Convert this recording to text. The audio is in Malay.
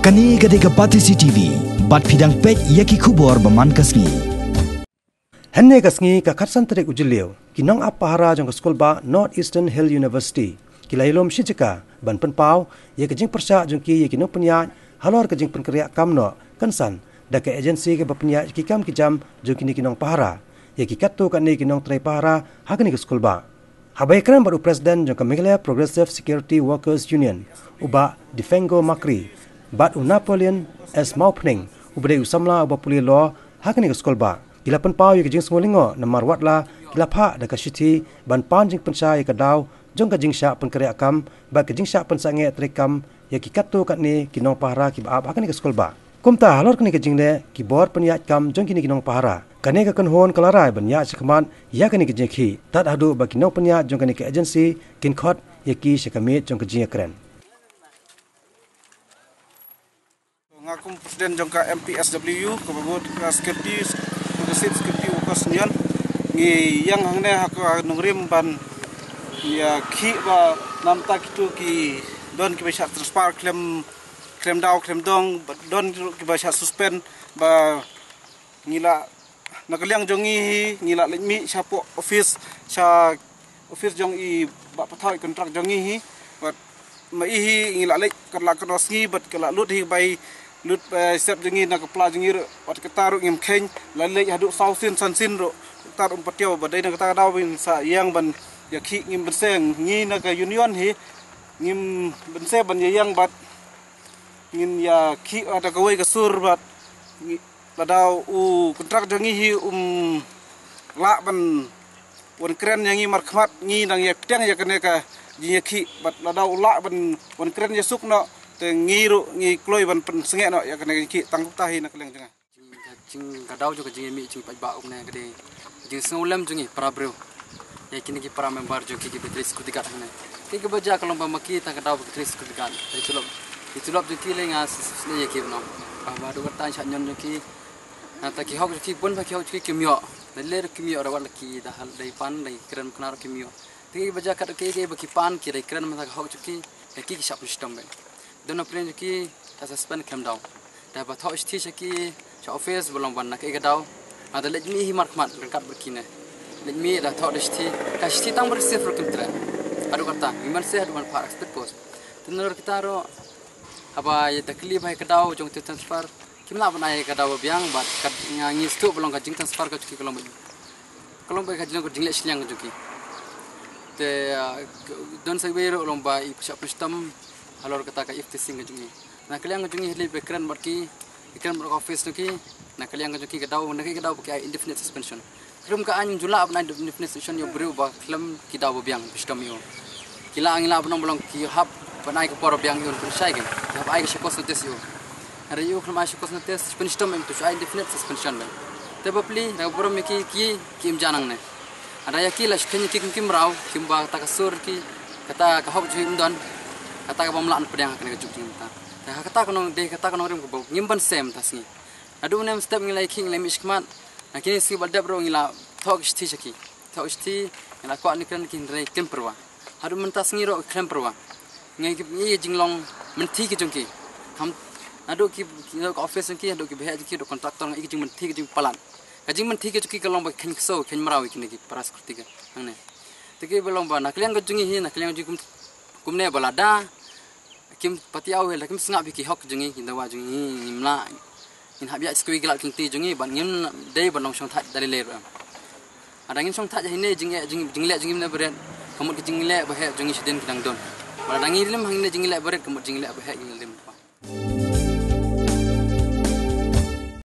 Kani gade ka pati CCTV, bat pidang pek yaki kubor baman kasngi. Henne kasngi ka khatsan tarik ujiliu, kinong apahara jong ka skol ba North Eastern Hill University. Kilailom shijika, ban pen pau, ye ka jing persya jong ki ye kinong penya, halor ka jing pen kriya kamno, kansan, da ka agensi ka bapenya ki kam ki jam jong kini kinong pahara. Ye ki katu ka ni kinong tray pahara, hagani ka skol ba. Habai kran baru Presiden jong ka Meghalaya Progressive Security Workers Union, uba Defengo Makri, bat u Napoleon S. Maupning ubade usamla uba puli lo hakani ke skol ba. Gila pen pau ye jing smolingo na marwat la gila pha da ka shiti ban pan jing pen sha ye ka daw jong ka jing sha pen kare akam ba ka jing sha pen sange trekam ye ki katto kat ni ki nong pahara ki ba hakani ke skol ba. Kumta halor kani ke jing le ki bor pen ya kam jong ki nong pahara. Kane ka kan hon kalara ban ya chakman ya kani ke jing tat hadu ba ki nong pen ya jong kani ke agency kin khot ye ki shakamit jong ka jing kren presiden jongka MPSW kebabut security progressive security workers union ngi yang hangne hak nungrim ban ya ki ba nam ta kitu ki don ki besar transpar klem klem daw klem dong don ki besar suspend ba ngila nakaliang jongi ngila lemi sapo office sa office jong i ba pathai kontrak jongi hi. Bat ma ihi ngila lek kala kanosngi bat kala lut hi bai lut uh, sep jengi nak pla jengi ro wat ketaru ngim khen lalek hadu sausin sansin ro tar um patio badai nak kata daw bin sa yang ban ya khi ngim benseng ngi nak union hi ngim bense ban yang bat. Ngin ya khi ada kawai ka sur bat. Ladau u kontrak jengi hi um la ban wan kren yang ngi markmat ngi nang ya tiang ya kene ka jingi khi bat. Ladau la ban wan kren ya suk no te ngiru ngi kloi ban pen senge no ya kena ki tang tahi nak leng jenga. Jing gadau jo jing mi jing ba um ne gade jing sngolem jingi para bro. Ya kini ki para member jo ki ki betri skuti kat ne ki ki baja kalau ba maki ta gadau betri skuti kat. Itu lob itu lob jo ki le nga ne ye ki no. Ba ba do ta cha nyon ki. Na ta ki hok ki pun ba ki hok ki ki myo le ki ra wal ki da hal dai pan dai kren knar ki myo ki baja kat ki ki ba ki pan ki dai kren ma ta hok ki ki ki shap system ben dono pren ki ta suspend kem daw da ba thosh thi ki cha office bolong ban nak e daw ada lej mi hi mark mat kat berkine lej mi da thosh thi ka thi tang ber sifr kem tre. Adu kata iman se adu man par expert post. Tenor kita ro apa ya takli bai ka daw jong tu transfer. Kim la ban ai ka daw biang bat kat ngi stu bolong ka jing transfer ka ki kolom kolom ka jing ko jingle silang ki te don sa ro lomba i psa pustam halor kata ka ifti sing jungi. Na kalian jungi hili bekran barki ikran bar office nuki na kalian jungi ka daw na ka daw ki indefinite suspension. Krum ka an jula apna indefinite suspension yo bru ba klam ki daw biang pistam yo. Kila angila apna bolong ki hap panai ka por biang yo persai ke hap ai ka shakos notice yo. Are yo klam ai shakos notice suspension to ai indefinite suspension ben tebapli na boro me ki ki kim janang ne ada ya ki la shkeni ki kim raw kim ba takasur ki kata ka hop jim don kata ka pamlaan pedang kena kejuk jing ta ta kata kono de kata kono rim ko nyimban sem tasni adu nem step ngilai king le mishkmat na kini si balda bro ngila thok sti chaki thok sti ngila ko ni kan kin re kin perwa. Adu mentas ngiro krem perwa. Ngai ki ni jinglong menti ki jungki kam adu ki ko office ki adu ki beha ki do kontraktor ngai ki jing menti ki jing palan menti ki juki kalong ba kin so kin marawi kini ki paras kurti ka angne tike belong ba nakliang ka jungi hi nakliang jukum kumne balada kim pati au hel kim sngap ki hok jungi kin dawa jungi nimla in habya skui gila kin ti jungi ban ngin dei ban nong shong tha dali le ro ada ngin shong tha ja hine jingi jingi jingi le jingi ne beren. Kamut ki jingi le ba he jungi shiden kidang don. Bala nangir lim hangine jingi le beret kamut jingi le ba he jingi lim